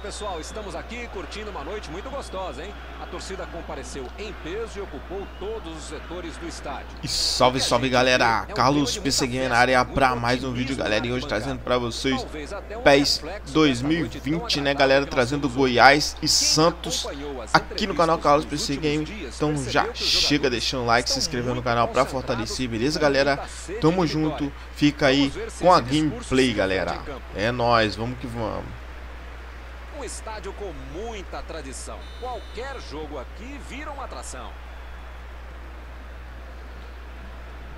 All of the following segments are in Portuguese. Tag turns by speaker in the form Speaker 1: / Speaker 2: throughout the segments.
Speaker 1: pessoal, estamos aqui curtindo uma noite muito gostosa, hein? A torcida compareceu em peso e ocupou todos os setores do estádio.
Speaker 2: E salve, salve galera, Carlos PCG na área para mais um vídeo, galera, e hoje trazendo para vocês PES 2020, né, galera, trazendo Goiás e Santos aqui no canal Carlos PC Game. Então já chega deixando o like, se inscrevendo no canal para fortalecer, beleza, galera? Tamo junto, fica aí com a gameplay, galera. É nóis, vamos que vamos.
Speaker 1: Um estádio com muita tradição. Qualquer jogo aqui vira uma atração.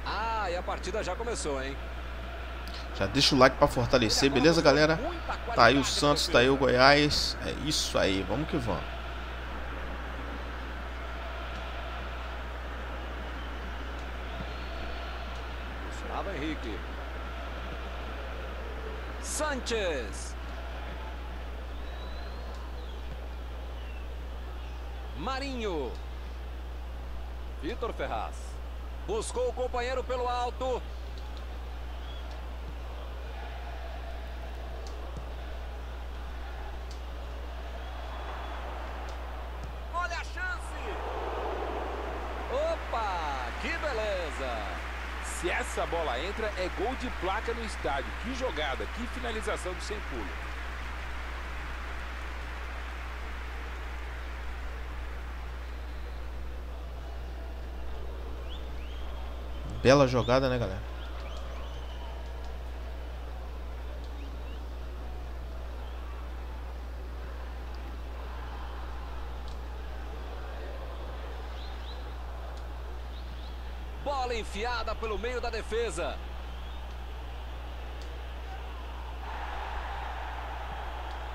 Speaker 1: Ah, e a partida já começou, hein?
Speaker 2: Já deixa o like para fortalecer, beleza, galera? Tá aí o Santos, tá aí o Goiás. É isso aí, vamos que vamos.
Speaker 1: Gustavo Henrique. Sanchez. Marinho. Vitor Ferraz. Buscou o companheiro pelo alto. Olha a chance. Opa, que beleza.
Speaker 3: Se essa bola entra, é gol de placa no estádio. Que jogada, que finalização do sem pulo.
Speaker 2: Bela jogada, né, galera?
Speaker 1: Bola enfiada pelo meio da defesa.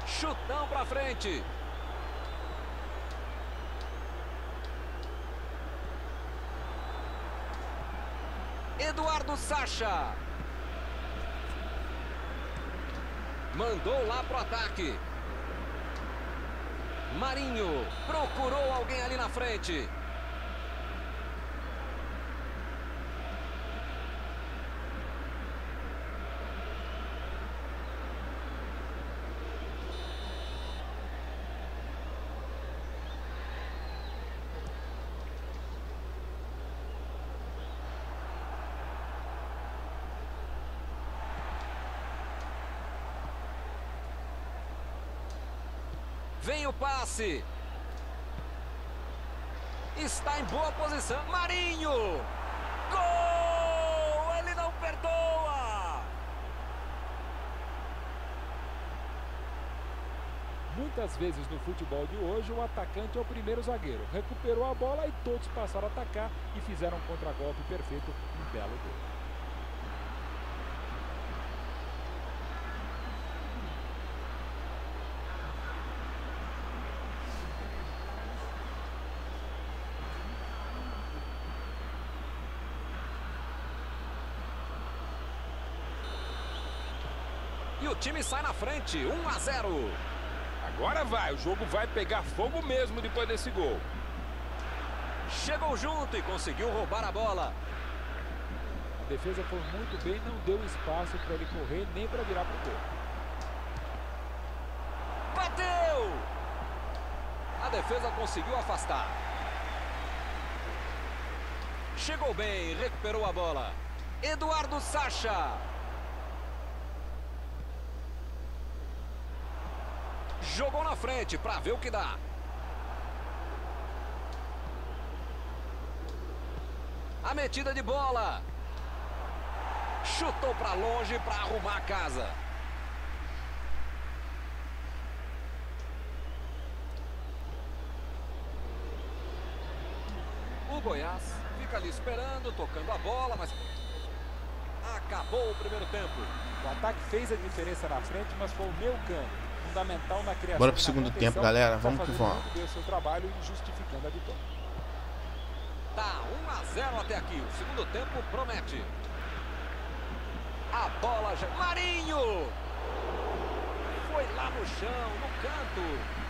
Speaker 1: Chutão pra frente. Eduardo Sacha. Mandou lá pro ataque. Marinho procurou alguém ali na frente. Vem o passe. Está em boa posição. Marinho. Gol! Ele não perdoa.
Speaker 3: Muitas vezes no futebol de hoje, o atacante é o primeiro zagueiro. Recuperou a bola e todos passaram a atacar e fizeram um contragolpe perfeito. Um belo gol.
Speaker 1: O time sai na frente, 1 a 0.
Speaker 3: Agora vai, o jogo vai pegar fogo mesmo depois desse gol.
Speaker 1: Chegou junto e conseguiu roubar a bola.
Speaker 3: A defesa foi muito bem, não deu espaço para ele correr nem para virar para o gol.
Speaker 1: Bateu! A defesa conseguiu afastar. Chegou bem, recuperou a bola. Eduardo Sacha. Jogou na frente para ver o que dá. A metida de bola. Chutou para longe para arrumar a casa. O Goiás fica ali esperando, tocando a bola, mas acabou o primeiro tempo.
Speaker 3: O ataque fez a diferença na frente, mas foi o meu campo fundamental na criação.
Speaker 2: Bora pro segundo tempo, galera.
Speaker 3: Tá
Speaker 2: Vamos que vamos.
Speaker 3: O seu trabalho e justificando a vitória.
Speaker 1: Tá 1 a 0 até aqui. O segundo tempo promete. A bola já. Marinho! Foi lá no chão, no canto.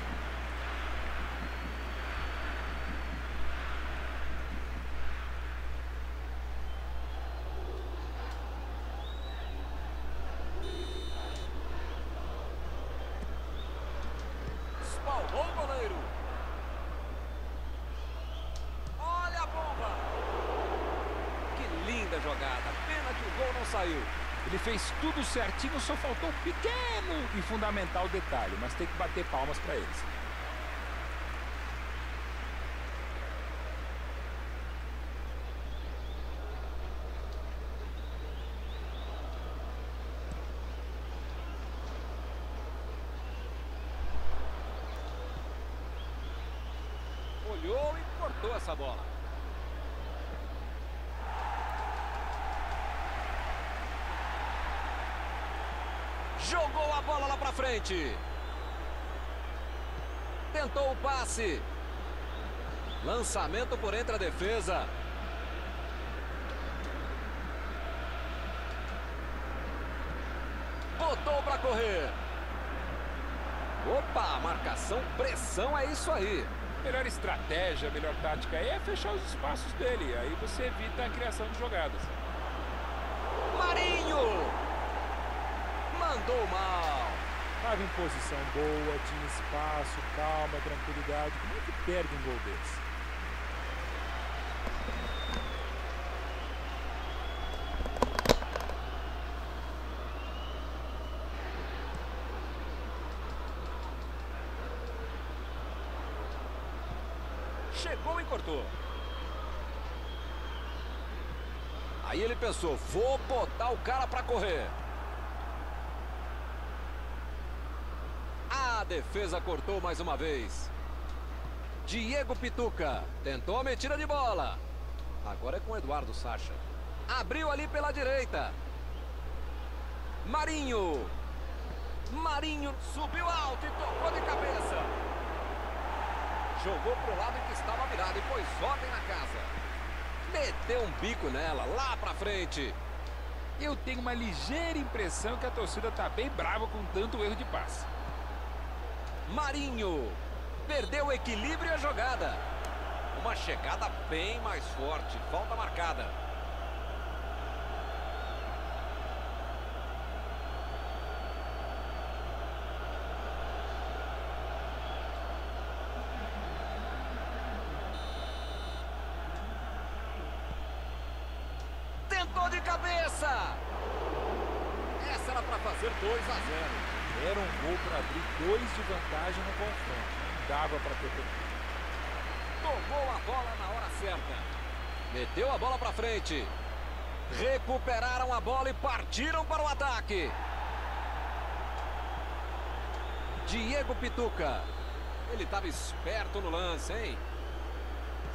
Speaker 1: zagueiro. Olha a bomba. Que linda jogada. Pena que o gol não saiu.
Speaker 3: Ele fez tudo certinho, só faltou um pequeno e fundamental detalhe, mas tem que bater palmas para eles.
Speaker 1: Olhou e cortou essa bola. Jogou a bola lá pra frente. Tentou o passe. Lançamento por entre a defesa. Botou pra correr. Opa, marcação, pressão, é isso aí.
Speaker 3: Melhor estratégia, melhor tática aí é fechar os espaços dele. Aí você evita a criação de jogadas.
Speaker 1: Marinho! Mandou mal.
Speaker 3: Estava em posição boa, tinha espaço, calma, tranquilidade. Como é que perde um gol desse?
Speaker 1: Chegou e cortou. Aí ele pensou, vou botar o cara pra correr. A defesa cortou mais uma vez. Diego Pituca tentou a metida de bola. Agora é com Eduardo Sacha. Abriu ali pela direita. Marinho. Marinho subiu alto e tocou de cabeça. Jogou pro lado que estava virado e pôs ordem na casa. Meteu um bico nela, lá pra frente.
Speaker 3: Eu tenho uma ligeira impressão que a torcida tá bem brava com tanto erro de passe.
Speaker 1: Marinho. Perdeu o equilíbrio e a jogada. Uma chegada bem mais forte. Falta marcada. Tentou de cabeça. Essa era para fazer 2 a 0.
Speaker 3: Era um gol para abrir dois de vantagem no confronto. Não dava para ter perdido.
Speaker 1: Tomou a bola na hora certa. Meteu a bola para frente. Recuperaram a bola e partiram para o ataque. Diego Pituca. Ele estava esperto no lance, hein?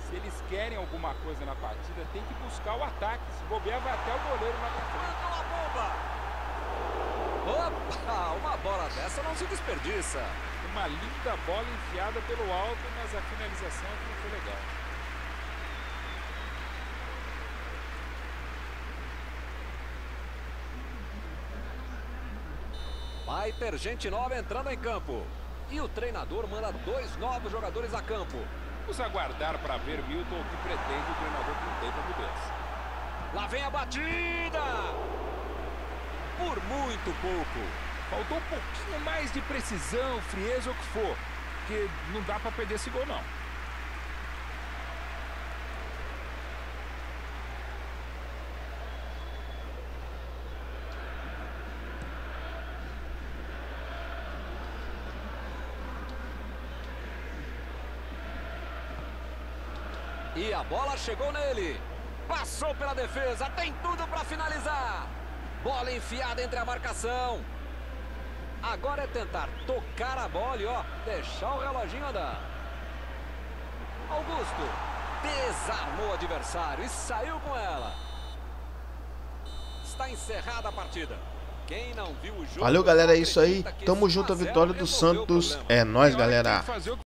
Speaker 3: Se eles querem alguma coisa na partida, tem que buscar o ataque. Se bobear, vai até o goleiro lá pra frente.
Speaker 1: Mandou a bomba. Opa, uma bola dessa não se desperdiça.
Speaker 3: Uma linda bola enfiada pelo alto, mas a finalização não foi legal.
Speaker 1: Vai ter gente nova entrando em campo. E o treinador manda dois novos jogadores a campo.
Speaker 3: Vamos aguardar para ver Milton o que pretende o treinador com tempo a mudança.
Speaker 1: Lá vem a batida! Por muito pouco.
Speaker 3: Faltou um pouquinho mais de precisão, frieza o que for. Porque não dá para perder esse gol, não.
Speaker 1: E a bola chegou nele. Passou pela defesa, tem tudo para finalizar. Bola enfiada entre a marcação. Agora é tentar tocar a bola e ó, deixar o reloginho andar. Augusto desarmou o adversário e saiu com ela. Está encerrada a partida. Quem não viu o jogo...
Speaker 2: Valeu, galera, é isso aí. Tamo junto, a vitória do Santos. É nóis, galera.